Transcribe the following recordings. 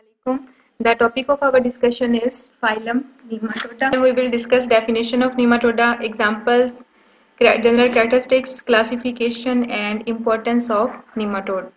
Assalamualaikum. The topic of our discussion is phylum Nematoda. We will discuss definition of Nematoda, examples, general characteristics, classification and importance of nematode.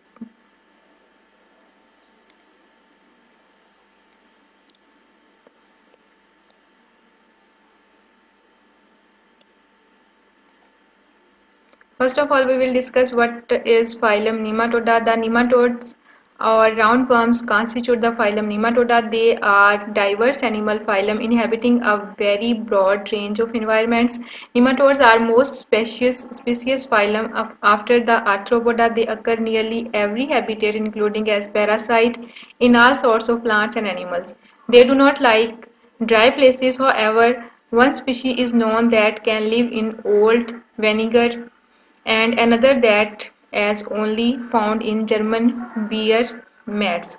First of all, we will discuss what is phylum Nematoda. The nematodes or roundworms constitute the phylum Nematoda. They are diverse animal phylum inhabiting a very broad range of environments. Nematodes are most species, species phylum after the arthropoda. They occur nearly every habitat including as parasite in all sorts of plants and animals. They do not like dry places. However, one species is known that can live in old vinegar and another that as only found in German beer mats.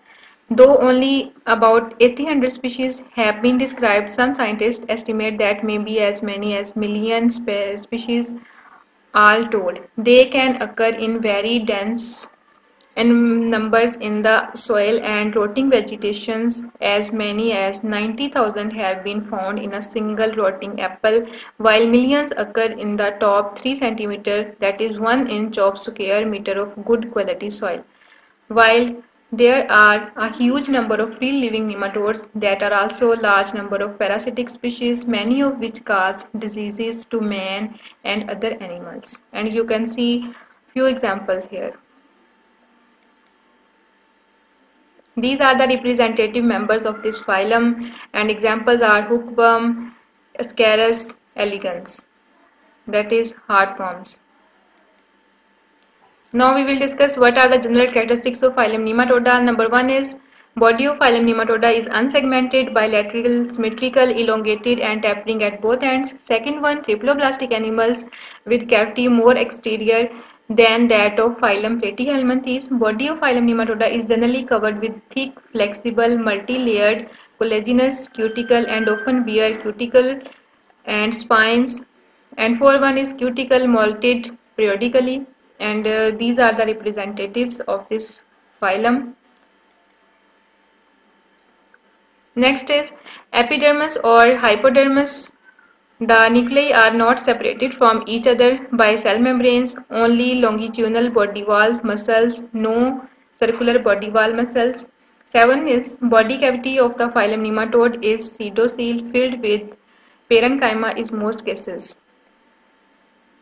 Though only about 800 species have been described, some scientists estimate that maybe as many as million species all told. They can occur in very dense and numbers in the soil and rotting vegetations as many as 90,000 have been found in a single rotting apple while millions occur in the top 3 cm that is 1 inch of square meter of good quality soil. While there are a huge number of free living nematodes that are also a large number of parasitic species many of which cause diseases to man and other animals and you can see few examples here. These are the representative members of this phylum and examples are hookworm, Ascaris elegans that is heartworms. Now we will discuss what are the general characteristics of phylum Nematoda. Number one is body of phylum Nematoda is unsegmented, bilateral, symmetrical, elongated and tapering at both ends. Second one, triploblastic animals with cavity more exterior than that of phylum Platyhelminthes. Body of phylum Nematoda is generally covered with thick, flexible, multi-layered collagenous cuticle and often bear cuticle and spines. And four one is cuticle molted periodically and uh, these are the representatives of this phylum. Next is epidermis or hypodermis the nuclei are not separated from each other by cell membranes, only longitudinal body wall muscles, no circular body wall muscles. 7 is body cavity of the phylum nematode is pseudocele filled with parenchyma in most cases.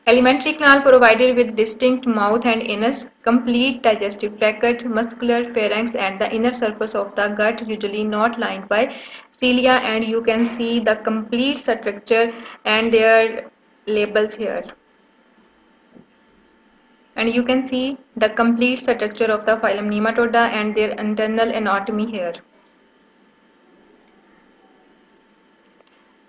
Alimentary canal provided with distinct mouth and anus, complete digestive tract, muscular pharynx and the inner surface of the gut usually not lined by cilia and you can see the complete structure and their labels here. And you can see the complete structure of the phylum Nematoda and their internal anatomy here.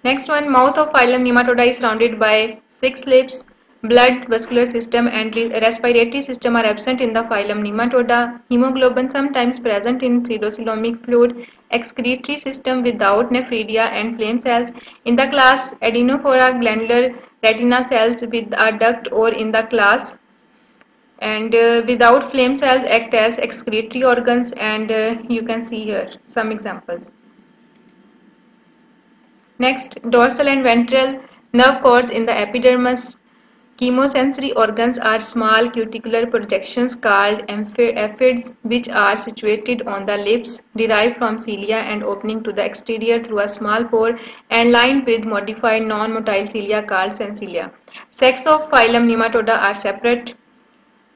Next one, mouth of phylum Nematoda is surrounded by six lips Blood, vascular system and respiratory system are absent in the phylum Nematoda. Hemoglobin sometimes present in pseudocoelomic fluid. Excretory system without nephridia and flame cells. In the class Adenophora glandular renette cells with a duct or in the class and uh, without flame cells act as excretory organs and uh, you can see here some examples. Next, dorsal and ventral nerve cords in the epidermis Chemosensory organs are small cuticular projections called amphids which are situated on the lips, derived from cilia and opening to the exterior through a small pore and lined with modified non-motile cilia called sensilla. Sex of phylum Nematoda are separate.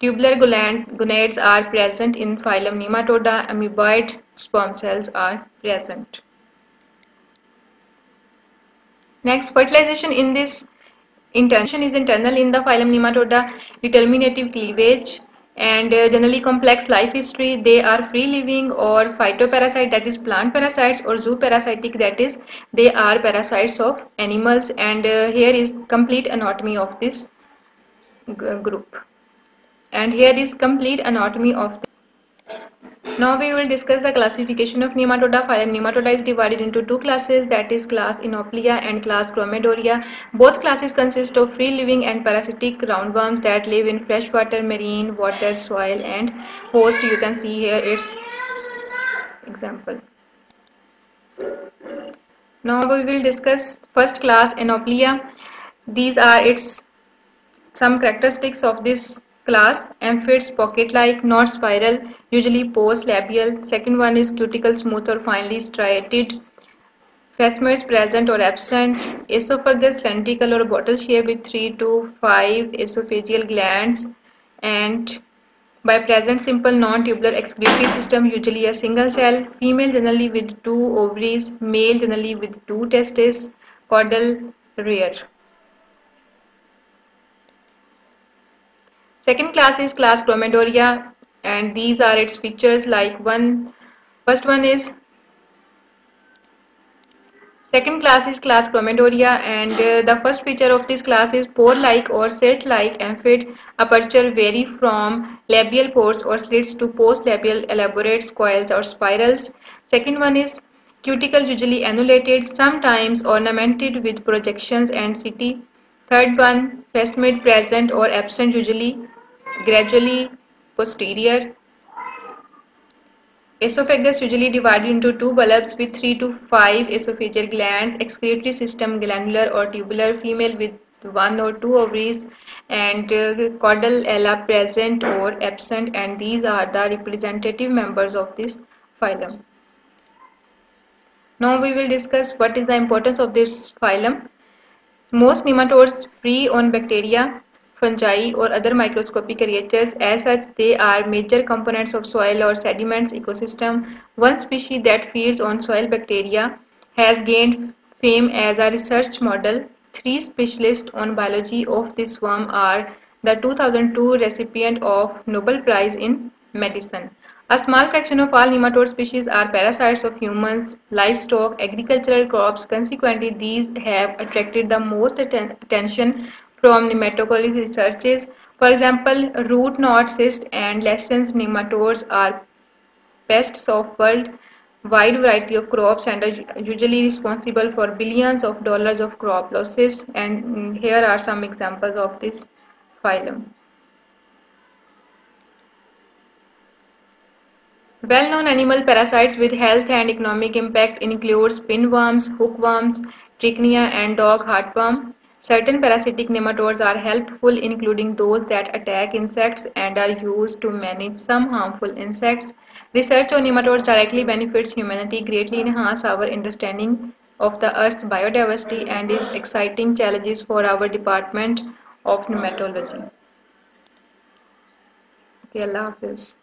Tubular gonads are present in phylum Nematoda. Amoeboid sperm cells are present. Next, fertilization in this Intention is internal in the phylum Nematoda, determinative cleavage and uh, generally complex life history. They are free living or phytoparasite that is plant parasites or zooparasitic that is they are parasites of animals and uh, here is complete anatomy of this group and here is complete anatomy of now we will discuss the classification of nematoda. Phylum nematoda is divided into two classes that is class Enoplea and class Chromadorea. Both classes consist of free living and parasitic roundworms that live in freshwater, marine, water, soil and host. You can see here it's example. Now we will discuss first class Enoplea. These are its some characteristics of this class. Amphids pocket-like, not spiral, usually post-labial. Second one is cuticle smooth or finely striated. Phasmoids present or absent. Esophagus cylindrical or bottle shape with 3 to 5 esophageal glands and by present simple non-tubular excretory system usually a single cell. Female generally with two ovaries, male generally with two testes, caudal rare. Second class is class Chromadorea and these are its features like one first one is Second class is class Chromadorea and uh, the first feature of this class is pore-like or slit-like amphid aperture vary from labial pores or slits to post-labial elaborate coils or spirals. Second one is cuticle usually annulated, sometimes ornamented with projections and setae. Third one, phasmid present or absent usually gradually posterior. Esophagus usually divided into two bulbs with 3 to 5 esophageal glands, excretory system glandular or tubular, female with one or two ovaries and uh, caudal ala present or absent and these are the representative members of this phylum. Now we will discuss what is the importance of this phylum. Most nematodes prey on bacteria fungi or other microscopic creatures. As such, they are major components of soil or sediments ecosystem. One species that feeds on soil bacteria has gained fame as a research model. Three specialists on biology of this worm are the 2002 recipient of Nobel Prize in Medicine. A small fraction of all nematode species are parasites of humans, livestock, agricultural crops. Consequently, these have attracted the most atten attention from nematology researches. For example, root knot cyst and lesion nematodes are pests of world wide variety of crops and are usually responsible for billions of dollars of crop losses and here are some examples of this phylum. Well-known animal parasites with health and economic impact include pinworms, hookworms, trichina and dog heartworm. Certain parasitic nematodes are helpful including those that attack insects and are used to manage some harmful insects. Research on nematodes directly benefits humanity, greatly enhance our understanding of the Earth's biodiversity and is exciting challenges for our department of nematology. Okay, Allah Hafiz.